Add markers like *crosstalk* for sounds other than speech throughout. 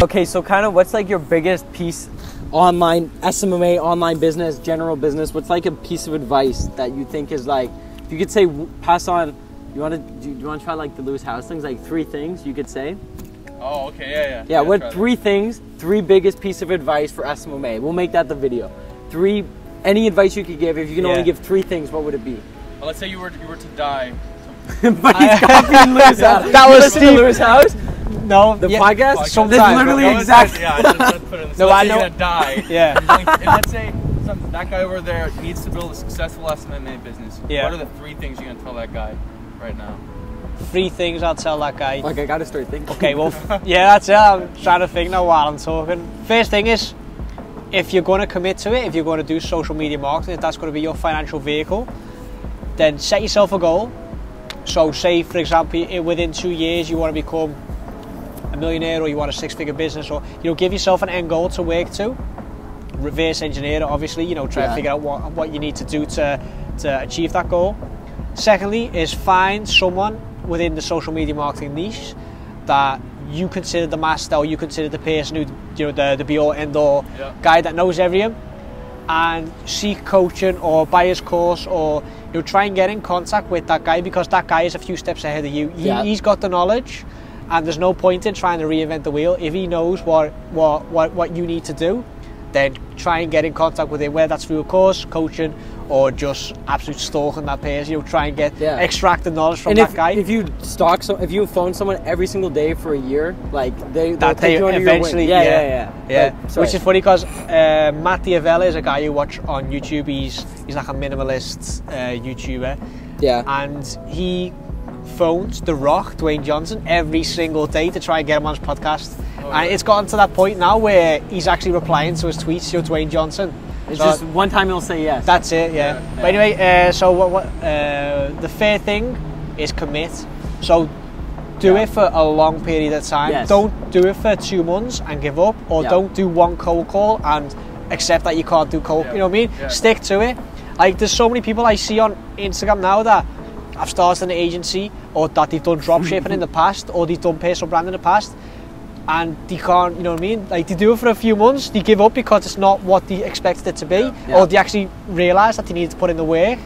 Okay, so kind of what's like your biggest piece online SMMA, online business, general business? What's like a piece of advice that you think is like, if you could say, pass on, you want to, do you want to try like the Lewis Howes things, like three things you could say? Oh, okay, yeah, yeah. Yeah, what try that. three things, three biggest piece of advice for SMMA? We'll make that the video. Three, any advice you could give, if you can only give three things, what would it be? Well, let's say you were you were to die. *laughs* but he's *laughs* copying Lewis Howes. That was Steve. Lewis Howes? No, The yeah, podcast? Podcast. That's literally No, it's- exactly. Yeah, let's, let's put it in. So *laughs* No, I say know- gonna die. *laughs* Yeah. and let's say some, that guy over there needs to build a successful SMMA business. Yeah. What are the three things you're gonna tell that guy right now? three things I'll tell that guy. Like, I gotta start thinking. Okay, well, *laughs* yeah, that's it. I'm trying to think now while I'm talking. First thing is, if you're going to commit to it, if you're going to do social media marketing, if that's going to be your financial vehicle, then set yourself a goal. So, say for example, within two years you want to become a millionaire, or you want a six-figure business, or you know, give yourself an end goal to work to. Reverse engineer it, obviously. You know, try Yeah. to figure out what what you need to do to to achieve that goal. Secondly, is find someone within the social media marketing niche that you consider the master or you consider the person who you know the, the be all end all Yeah. guy that knows everything and seek coaching or buy his course or you know try and get in contact with that guy because that guy is a few steps ahead of you. He, Yeah. He's got the knowledge and there's no point in trying to reinvent the wheel. If he knows what what, what, what you need to do, then try and get in contact with him, whether that's through a course, coaching, or just absolute stalking that person. You know, try and get Yeah. extract the knowledge from and that if, guy. if you stalk so if you phone someone every single day for a year, like they that they eventually, yeah, yeah, yeah, yeah. But, sorry. Which is funny because uh, Matt D'Avella is a guy you watch on YouTube. He's he's like a minimalist uh, YouTuber, yeah. and he phones The Rock, Dwayne Johnson, every single day to try and get him on his podcast. Oh, and yeah. it's gotten to that point now where he's actually replying to his tweets to Dwayne Johnson. It's So just one time he'll say yes. that's it, yeah. Yeah, But anyway, uh, so what? what uh, the fair thing is commit. So do Yeah. it for a long period of time. Yes. Don't do it for two months and give up, or Yeah. don't do one cold call and accept that you can't do cold. You know what I mean? Stick to it. Like there's so many people I see on Instagram now that have started an agency or that they've done drop shipping in the past or they've done personal brand in the past and they can't, you know what I mean? Like they do it for a few months, they give up because it's not what they expected it to be, Yeah. Yeah. or they actually realise that they need to put in the work,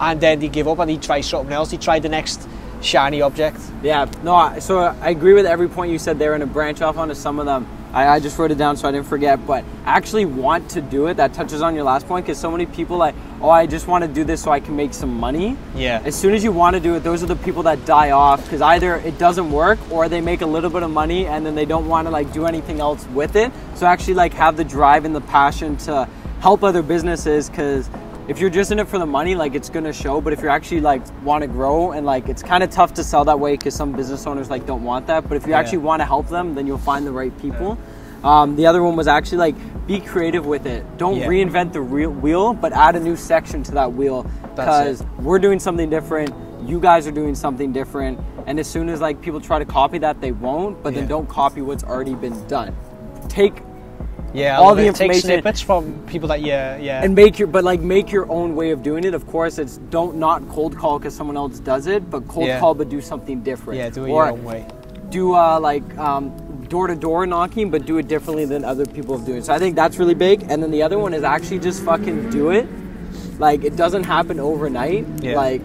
and then they give up and they try something else. They try the next shiny object. Yeah, no, so I agree with every point you said there and to branch off onto some of them. I, I just wrote it down so I didn't forget, but actually want to do it. That touches on your last point because so many people like, oh, I just want to do this so I can make some money. Yeah. As soon as you want to do it, those are the people that die off because either it doesn't work or they make a little bit of money and then they don't want to like do anything else with it. So actually like have the drive and the passion to help other businesses because if you're just in it for the money, like it's gonna show. But if you're actually like want to grow and like it's kind of tough to sell that way because some business owners like don't want that. But if you Yeah. actually want to help them, then you'll find the right people. Um, the other one was actually like be creative with it. Don't Yeah. reinvent the real wheel, but add a new section to that wheel because we're doing something different. You guys are doing something different, and as soon as like people try to copy that, they won't. But then don't copy what's already been done. Take Yeah, All the it. Take information- snippets from people that yeah, yeah. and make your but like make your own way of doing it of course it's don't not cold call because someone else does it but cold Yeah. call but do something different yeah, do it or your own way. do uh, like um, door-to-door knocking but do it differently than other people have doing so i think that's really big and then the other one is actually just fucking do it like it doesn't happen overnight Yeah. like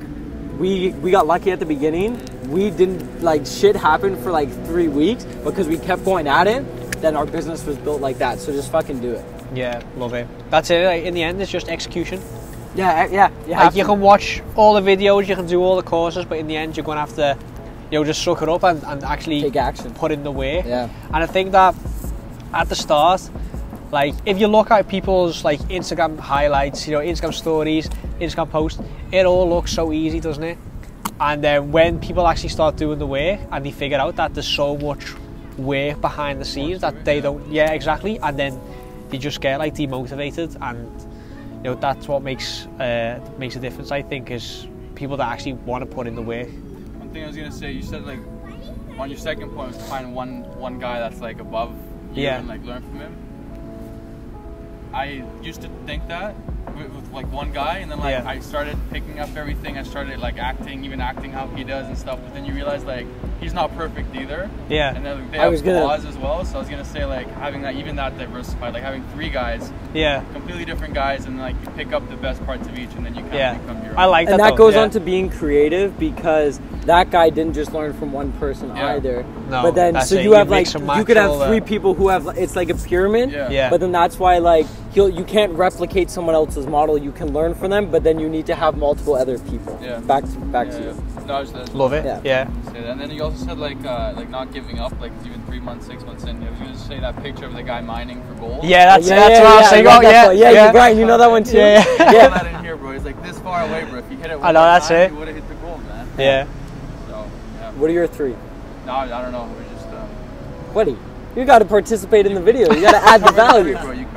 we we got lucky at the beginning we didn't like shit happened for like three weeks because we kept going at it then our business was built like that so just fucking do it Yeah, love it. That's it. Like, in the end, it's just execution. yeah eh, yeah you Like you to. can watch all the videos, you can do all the courses, but in the end, you're gonna have to, you know, just suck it up and, and actually Take action. put in the work. Yeah. And I think that at the start, like if you look at people's like Instagram highlights, you know, Instagram stories, Instagram posts, it all looks so easy, doesn't it? And then when people actually start doing the work and they figure out that there's so much work behind the scenes that they don't, yeah, exactly, and then they just get like demotivated, and you know that's what makes uh, makes a difference. I think is people that actually want to put in the work. One thing I was gonna say, you said like on your second point was to find one one guy that's like above you Yeah. and like learn from him. I used to think that with, with like one guy, and then like Yeah. I started picking up everything. I started like acting, even acting how he does and stuff. But then you realize like he's not perfect either. Yeah. And then they I have was gonna- flaws as well. So I was gonna say like having that even that diversified, like having three guys, Yeah. completely different guys, and like you pick up the best parts of each, and then you kind Yeah. of become your. Own. I like that. and that though, goes yeah. on to being creative because that guy didn't just learn from one person Yeah. either. No, but then so it. you You have like you could have three that. people who have it's like a pyramid. Yeah. Yeah. But then that's why like he'll you can't replicate someone else's model. You can learn from them, but then you need to have multiple other people. Yeah. Back to back Yeah, to you. No, I just, Love it. Yeah. Yeah. And then you also said like uh, like not giving up, like even three months, six months in. I was gonna say that picture of the guy mining for gold. Yeah, that's yeah, that's yeah, what I was saying. I Oh, yeah, yeah, yeah. Brian, you know that one too. Yeah, yeah. yeah. that in here, bro. He's like this far away, bro. If you hit it, one I know, that's time, it. You would have hit the gold, man. Yeah. So yeah. What are your three? No, I I don't know. We're just. Um, What? You got to participate in the video. You got to add the cover three, value.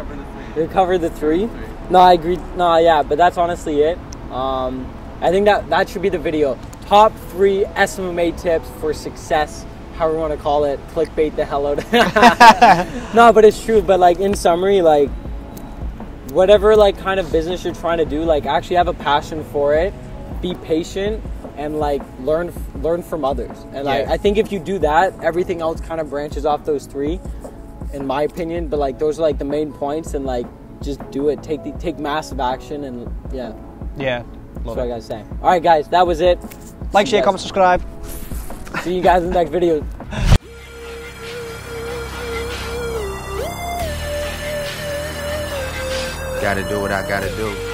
Bro. You cover the three. You cover the three. Three. No, I agree. No, yeah, but that's honestly it. Um, I think that that should be the video. Top three SMMA tips for success, however you want to call it. Clickbait the hell out. of *laughs* No, but it's true. But like in summary, like whatever like kind of business you're trying to do, like actually have a passion for it. Be patient and like learn learn from others. And like I think if you do that, everything else kind of branches off those three, in my opinion. But like those are like the main points, and like just do it. Take the, take massive action, and yeah, Yeah. that's Love what I gotta say. All right, guys, that was it. Like, See share, guys- comment, subscribe. See you guys in the next video. Gotta do what I gotta do.